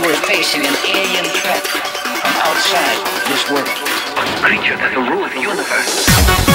we were facing an alien threat from outside this world. A creature that will rule the universe.